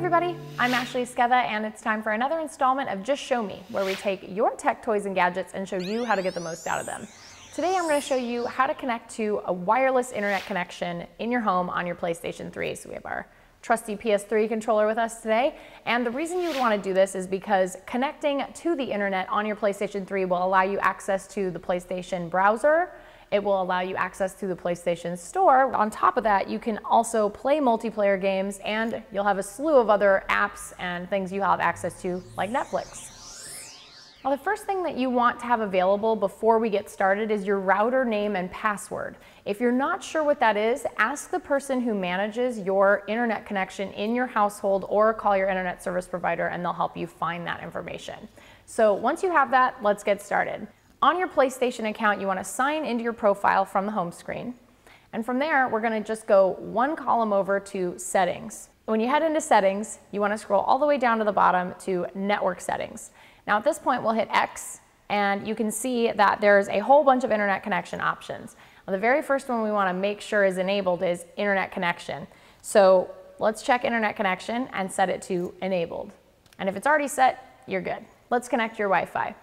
I'm Ashley Esqueda and it's time for another installment of Just Show Me, where we take your tech toys and gadgets and show you how to get the most out of them. Today I'm going to show you how to connect to a wireless internet connection in your home on your PlayStation 3. So we have our trusty PS3 controller with us today. And the reason you would want to do this is because connecting to the internet on your PlayStation 3 will allow you access to the PlayStation browser, it will allow you access to the PlayStation Store. On top of that, you can also play multiplayer games and you'll have a slew of other apps and things you have access to like Netflix. Now the first thing that you want to have available before we get started is your router name and password. If you're not sure what that is, ask the person who manages your internet connection in your household or call your internet service provider and they'll help you find that information. So once you have that, let's get started. On your PlayStation account, you want to sign into your profile from the home screen. And from there, we're going to just go one column over to settings. When you head into settings, you want to scroll all the way down to the bottom to network settings. Now at this point, we'll hit X and you can see that there's a whole bunch of internet connection options. Now, the very first one we want to make sure is enabled is internet connection. So let's check internet connection and set it to enabled. And if it's already set, you're good. Let's connect your Wi-Fi.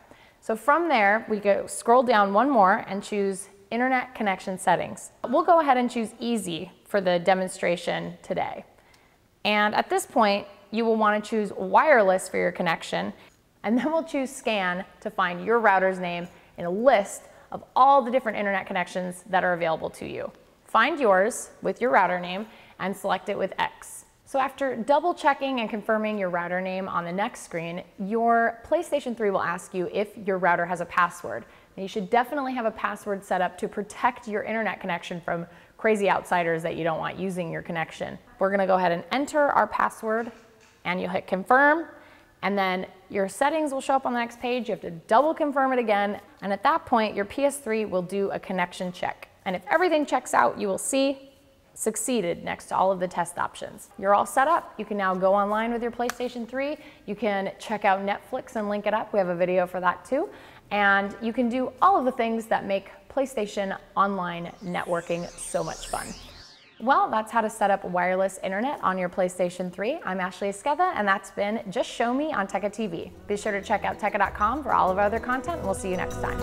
So from there, we go scroll down one more and choose internet connection settings. We'll go ahead and choose easy for the demonstration today. And at this point, you will want to choose wireless for your connection, and then we'll choose scan to find your router's name in a list of all the different internet connections that are available to you. Find yours with your router name and select it with X. So after double checking and confirming your router name on the next screen, your PlayStation 3 will ask you if your router has a password. Now you should definitely have a password set up to protect your internet connection from crazy outsiders that you don't want using your connection. We're gonna go ahead and enter our password and you'll hit confirm and then your settings will show up on the next page. You have to double confirm it again. And at that point, your PS3 will do a connection check. And if everything checks out, you will see succeeded next to all of the test options. You're all set up. You can now go online with your PlayStation 3. You can check out Netflix and link it up. We have a video for that too. And you can do all of the things that make PlayStation online networking so much fun. Well, that's how to set up wireless internet on your PlayStation 3. I'm Ashley Esqueda, and that's been Just Show Me on Tecca TV. Be sure to check out Tecca.com for all of our other content, and we'll see you next time.